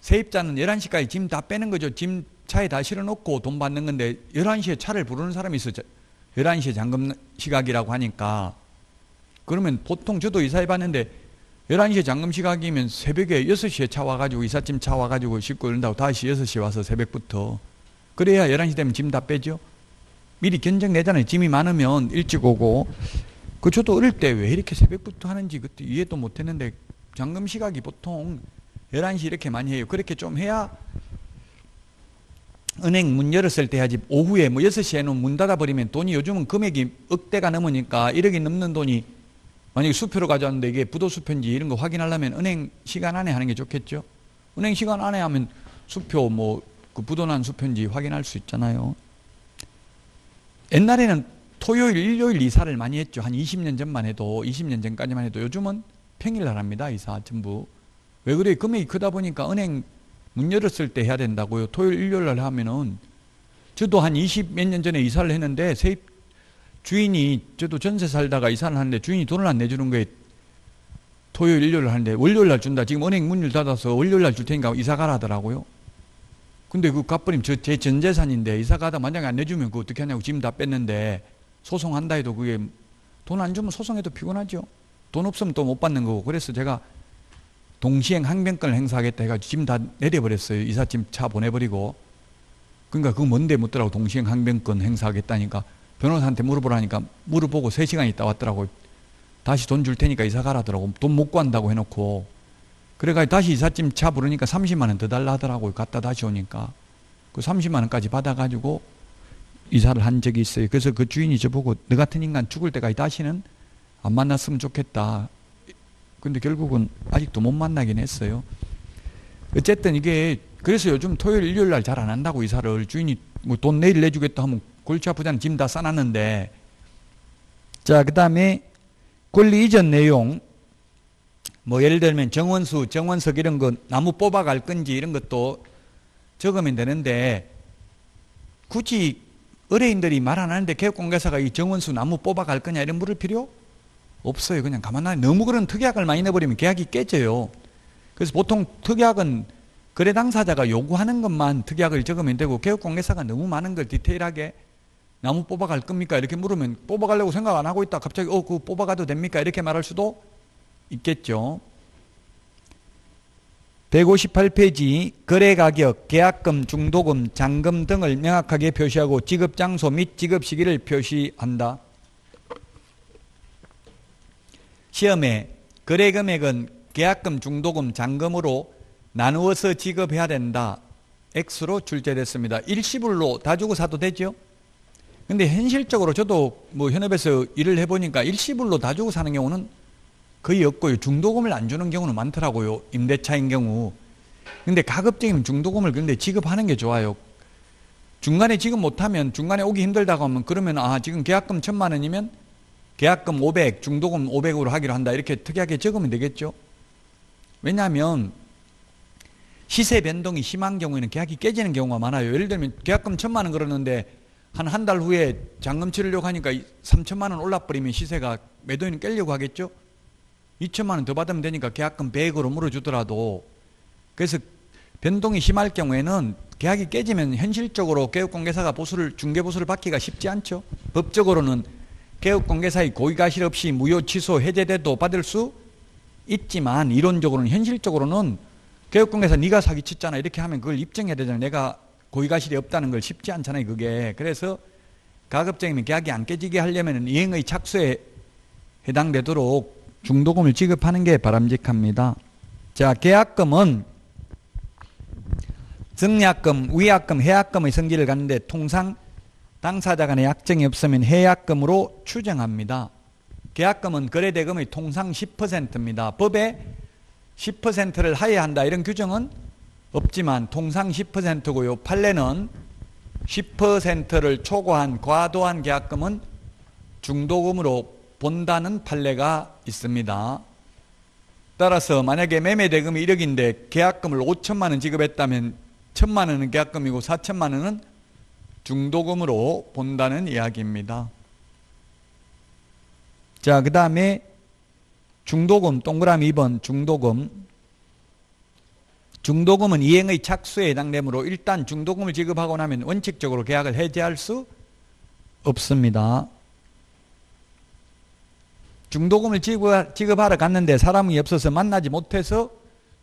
Speaker 1: 세입자는 11시까지 짐 다 빼는 거죠. 짐 차에 다 실어 놓고 돈 받는 건데 11시에 차를 부르는 사람이 있어. 11시에 잠금 시각이라고 하니까 그러면 보통 저도 이사해 봤는데 11시에 잠금 시각이면 새벽에 6시에 차 와가지고 이삿짐 차 와가지고 싣고 이런다고 다시 6시에 와서 새벽부터 그래야 11시 되면 짐 다 빼죠. 미리 견적 내잖아요. 짐이 많으면 일찍 오고. 그 저도 어릴 때 왜 이렇게 새벽부터 하는지 그때 이해도 못 했는데 잠금 시각이 보통 11시 이렇게 많이 해요. 그렇게 좀 해야 은행 문 열었을 때 해야지 오후에 뭐 6시에는 문 닫아버리면 돈이 요즘은 금액이 억대가 넘으니까 1억이 넘는 돈이 만약에 수표로 가져왔는데 이게 부도수표인지 이런 거 확인하려면 은행 시간 안에 하는 게 좋겠죠. 은행 시간 안에 하면 수표 뭐 그 부도난 수표인지 확인할 수 있잖아요. 옛날에는 토요일, 일요일 이사를 많이 했죠. 한 20년 전만 해도 20년 전까지만 해도 요즘은 평일날 합니다. 이사 전부. 왜 그래? 금액이 크다 보니까 은행 문 열었을 때 해야 된다고요. 토요일, 일요일 날 하면은 저도 한 20 몇 년 전에 이사를 했는데 세입 주인이 저도 전세 살다가 이사를 하는데 주인이 돈을 안 내주는 거예요. 토요일, 일요일 하는데 월요일 날 준다. 지금 은행 문을 닫아서 월요일 날 줄 테니까 이사 가라 하더라고요. 근데 그 갚버림 제 전재산인데 이사 가다 만약에 안 내주면 그 어떻게 하냐고 짐다 뺐는데 소송한다 해도 그게 돈 안 주면 소송해도 피곤하죠. 돈 없으면 또 못 받는 거고. 그래서 제가 동시행 항변권을 행사하겠다 해가지고 짐 다 내려버렸어요. 이삿짐 차 보내버리고. 그러니까 그거 뭔데 묻더라고. 동시행 항변권 행사하겠다니까. 변호사한테 물어보라니까 물어보고 3시간 있다 왔더라고. 다시 돈 줄 테니까 이사 가라더라고. 돈 못 구한다고 해놓고. 그래가지고 다시 이삿짐 차 부르니까 30만 원 더 달라 하더라고요. 갔다 다시 오니까. 그 30만 원까지 받아가지고 이사를 한 적이 있어요. 그래서 그 주인이 저보고 너 같은 인간 죽을 때까지 다시는 안 만났으면 좋겠다. 근데 결국은 아직도 못 만나긴 했어요. 어쨌든 이게 그래서 요즘 토요일 일요일 날 잘 안 한다고 이사를 주인이 뭐 돈 내일 내주겠다 하면 골치 아프잖아. 짐 다 싸놨는데. 자, 그 다음에 권리 이전 내용. 뭐 예를 들면 정원수, 정원석 이런 거 나무 뽑아갈 건지 이런 것도 적으면 되는데 굳이 의뢰인들이 말 안 하는데 개업공개사가 이 정원수 나무 뽑아갈 거냐 이런 물을 필요 없어요. 그냥 가만히 너무 그런 특약을 많이 내버리면 계약이 깨져요. 그래서 보통 특약은 거래 당사자가 요구하는 것만 특약을 적으면 되고 개업공개사가 너무 많은 걸 디테일하게 나무 뽑아갈 겁니까? 이렇게 물으면 뽑아가려고 생각 안 하고 있다. 갑자기 어, 그 뽑아가도 됩니까? 이렇게 말할 수도 있겠죠. 158페이지 거래 가격, 계약금, 중도금, 잔금 등을 명확하게 표시하고 지급 장소 및 지급 시기를 표시한다. 시험에 거래 금액은 계약금, 중도금, 잔금으로 나누어서 지급해야 된다. X로 출제됐습니다. 일시불로 다 주고 사도 되죠? 근데 현실적으로 저도 뭐 현업에서 일을 해보니까 일시불로 다 주고 사는 경우는 거의 없고요. 중도금을 안 주는 경우는 많더라고요. 임대차인 경우. 근데 가급적이면 중도금을 근데 지급하는 게 좋아요. 중간에 지급 못하면 중간에 오기 힘들다고 하면 그러면 아 지금 계약금 천만 원이면 계약금 500, 중도금 500으로 하기로 한다. 이렇게 특이하게 적으면 되겠죠. 왜냐하면 시세 변동이 심한 경우에는 계약이 깨지는 경우가 많아요. 예를 들면 계약금 천만 원 걸었는데 한 한 달 후에 잔금 치르려고 하니까 3천만 원 올라버리면 시세가 매도인은 깰려고 하겠죠. 2천만 원 더 받으면 되니까 계약금 100으로 물어주더라도 그래서 변동이 심할 경우에는 계약이 깨지면 현실적으로 개업공개사가 보수를 중개보수를 받기가 쉽지 않죠. 법적으로는 개업공개사의 고의가실 없이 무효 취소 해제돼도 받을 수 있지만 이론적으로는 현실적으로는 개업공개사 네가 사기쳤잖아 이렇게 하면 그걸 입증해야 되잖아. 내가 고의가실이 없다는 걸 쉽지 않잖아요. 그게 그래서 가급적이면 계약이 안 깨지게 하려면 이행의 착수에 해당되도록 중도금을 지급하는 게 바람직합니다. 자, 계약금은 증약금, 위약금, 해약금의 성질을 갖는데 통상 당사자 간의 약정이 없으면 해약금으로 추정합니다. 계약금은 거래대금의 통상 10%입니다. 법에 10%를 하회한다 이런 규정은 없지만 통상 10%고요. 판례는 10%를 초과한 과도한 계약금은 중도금으로 본다는 판례가 있습니다. 따라서 만약에 매매 대금이 1억인데 계약금을 5천만 원 지급했다면 1천만 원은 계약금이고 4천만 원은 중도금으로 본다는 이야기입니다. 자, 그 다음에 중도금, 동그라미 2번 중도금. 중도금은 이행의 착수에 해당되므로 일단 중도금을 지급하고 나면 원칙적으로 계약을 해제할 수 없습니다. 중도금을 지급하러 갔는데 사람이 없어서 만나지 못해서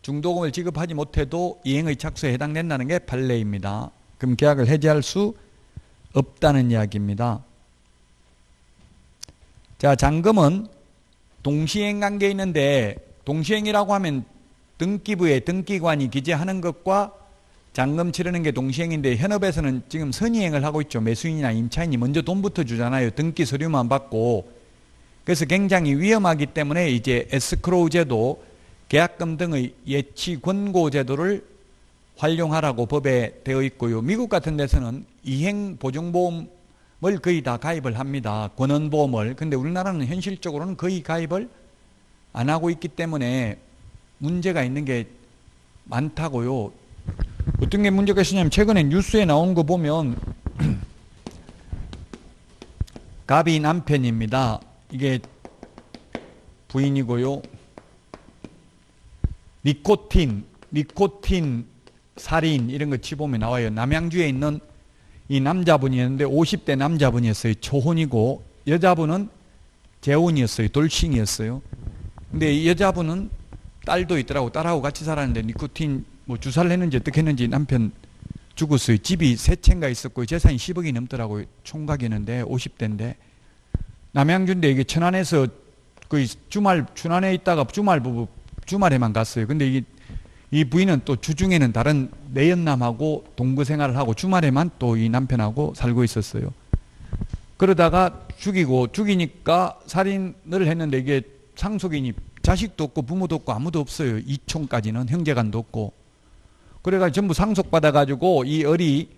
Speaker 1: 중도금을 지급하지 못해도 이행의 착수에 해당된다는 게 판례입니다. 그럼 계약을 해지할 수 없다는 이야기입니다. 자, 잔금은 동시행 관계에 있는데 동시행이라고 하면 등기부에 등기관이 기재하는 것과 잔금 치르는 게 동시행인데 현업에서는 지금 선의행을 하고 있죠. 매수인이나 임차인이 먼저 돈부터 주잖아요. 등기 서류만 받고. 그래서 굉장히 위험하기 때문에 이제 에스크로우 제도, 계약금 등의 예치 권고 제도를 활용하라고 법에 되어 있고요. 미국 같은 데서는 이행 보증보험을 거의 다 가입을 합니다. 권원보험을. 근데 우리나라는 현실적으로는 거의 가입을 안 하고 있기 때문에 문제가 있는 게 많다고요. 어떤 게 문제가 있으냐면 최근에 뉴스에 나온 거 보면 갑이 남편입니다. 이게 부인이고요. 니코틴, 니코틴 살인 이런 거 치보면 나와요. 남양주에 있는 이 남자분이었는데 50대 남자분이었어요. 초혼이고 여자분은 재혼이었어요. 돌싱이었어요. 근데 이 여자분은 딸도 있더라고. 딸하고 같이 살았는데 니코틴 뭐 주사를 했는지 어떻게 했는지 남편 죽었어요. 집이 세 채인가 있었고 재산이 10억이 넘더라고요. 총각이었는데 50대인데 남양주인데 이게 천안에서 그 주말 천안에 있다가 주말 부부 주말에만 갔어요. 근데 이게 이 부인은 또 주중에는 다른 내연남하고 동거 생활을 하고 주말에만 또 이 남편하고 살고 있었어요. 그러다가 죽이고 죽이니까 살인을 했는데 이게 상속인이 자식도 없고 부모도 없고 아무도 없어요. 이촌까지는 형제간도 없고. 그래가 전부 상속받아가지고 이 어리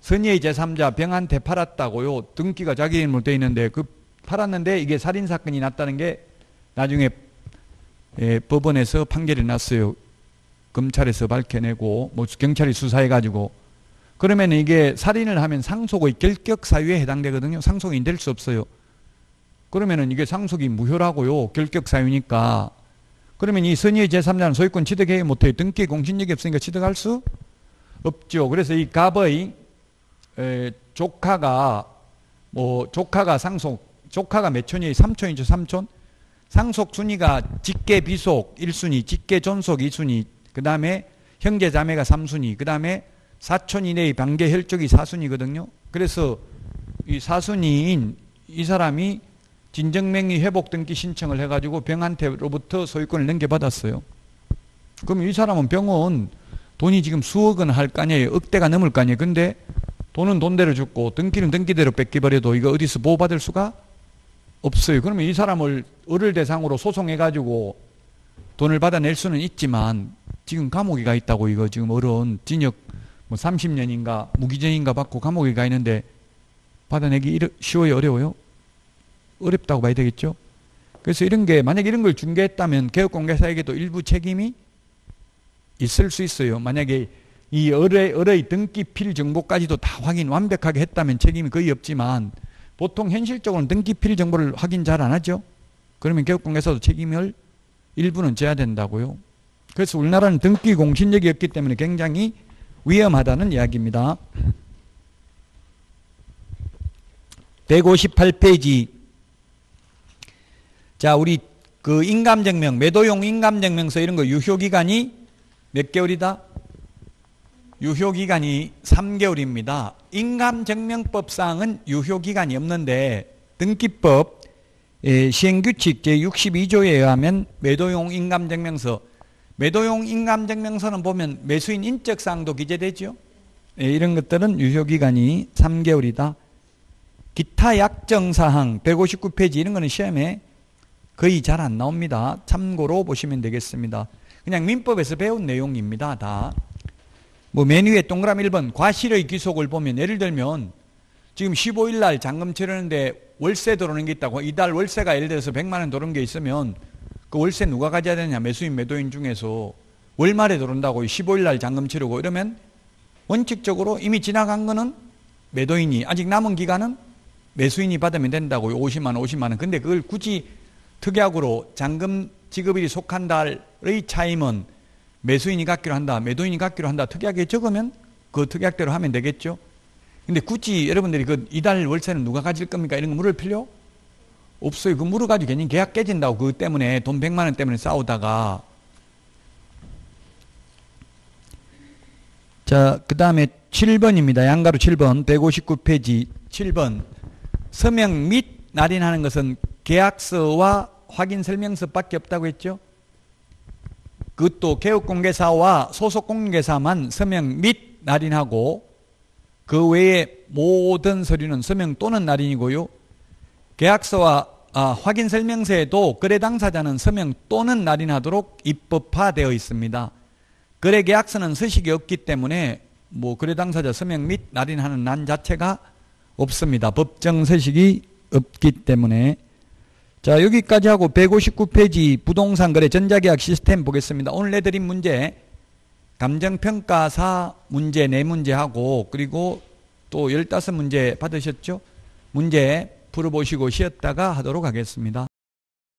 Speaker 1: 선의의 제3자 병한테 팔았다고요. 등기가 자기 이름으로 돼 있는데 그 팔았는데 이게 살인사건이 났다는 게 나중에 예, 법원에서 판결이 났어요. 검찰에서 밝혀내고 뭐 경찰이 수사해가지고 그러면 이게 살인을 하면 상속의 결격 사유에 해당되거든요. 상속이 될 수 없어요. 그러면은 이게 상속이 무효라고요. 결격 사유니까. 그러면 이 선의의 제3자는 소유권 취득해 못해요. 등기 공신력이 없으니까 취득할 수 없죠. 그래서 이 갑의 에, 조카가 뭐 조카가 상속 조카가 몇 촌이에요? 3촌이죠. 3촌. 상속 순위가 직계 비속 1순위, 직계 존속 2순위, 그 다음에 형제 자매가 3순위, 그 다음에 사촌 이내의 반계 혈족이 4순위거든요. 그래서 이 4순위인 이 사람이 진정명의 회복 등기 신청을 해가지고 병한테로부터 소유권을 넘겨받았어요. 그럼 이 사람은 병원 돈이 지금 수억 원 할 거 아니에요. 억대가 넘을 거 아니에요. 근데 돈은 돈대로 줬고 등기는 등기대로 뺏기버려도 이거 어디서 보호받을 수가 없어요. 그러면 이 사람을 을을 대상으로 소송해가지고 돈을 받아낼 수는 있지만 지금 감옥에 가 있다고 이거 지금 어른 징역 뭐 30년인가 무기징인가 받고 감옥에 가 있는데 받아내기 쉬워요 어려워요? 어렵다고 봐야 되겠죠. 그래서 이런 게 만약 이런 걸 중개했다면 개업공개사에게도 일부 책임이 있을 수 있어요. 만약에 이 을의, 을의 등기필 정보까지도 다 확인 완벽하게 했다면 책임이 거의 없지만 보통 현실적으로는 등기필 정보를 확인 잘 안 하죠. 그러면 개업공개사도 책임을 일부는 져야 된다고요. 그래서 우리나라는 등기 공신력이 없기 때문에 굉장히 위험하다는 이야기입니다. 158페이지 자, 우리 그 인감증명, 매도용 인감증명서 이런 거 유효기간이 몇 개월이다? 유효기간이 3개월입니다. 인감증명법상은 유효기간이 없는데 등기법 시행규칙 제62조에 의하면 매도용 인감증명서 매도용 인감증명서는 보면 매수인 인적사항도 기재되죠. 이런 것들은 유효기간이 3개월이다. 기타 약정사항 159페이지 이런 거는 시험에 거의 잘 안 나옵니다. 참고로 보시면 되겠습니다. 그냥 민법에서 배운 내용입니다. 다. 뭐 메뉴에 동그라미 1번 과실의 기속을 보면 예를 들면 지금 15일 날 잔금 치르는데 월세 들어오는 게 있다고? 이달 월세가 예를 들어서 100만 원 들어온 게 있으면 그 월세 누가 가져야 되냐? 매수인 매도인 중에서 월말에 들어온다고 15일 날 잔금 치르고 이러면 원칙적으로 이미 지나간 거는 매도인이 아직 남은 기간은 매수인이 받으면 된다고 50만 원 50만 원. 근데 그걸 굳이 특약으로 잔금 지급일이 속한 달의 차임은 매수인이 갖기로 한다, 매도인이 갖기로 한다 특약에 적으면 그 특약대로 하면 되겠죠. 근데 굳이 여러분들이 그 이달 월세는 누가 가질 겁니까? 이런 거 물을 필요 없어요. 그 물어가지고 괜히 계약 깨진다고 그것 때문에 돈 100만 원 때문에 싸우다가 자, 그 다음에 7번입니다. 양가로 7번, 159페이지 7번. 서명 및 날인하는 것은 계약서와 확인 설명서밖에 없다고 했죠? 그것도 개업공개사와 소속공개사만 서명 및 날인하고 그 외에 모든 서류는 서명 또는 날인이고요. 계약서와 아, 확인 설명서에도 거래 당사자는 서명 또는 날인하도록 입법화되어 있습니다. 거래 계약서는 서식이 없기 때문에 뭐 거래 당사자 서명 및 날인하는 난 자체가 없습니다. 법정 서식이 없기 때문에 자 여기까지 하고 159페이지 부동산 거래 전자계약 시스템 보겠습니다. 오늘 내드린 문제 감정평가사 문제 네 문제 하고 그리고 또 15문제 받으셨죠? 문제 풀어보시고 쉬었다가 하도록 하겠습니다.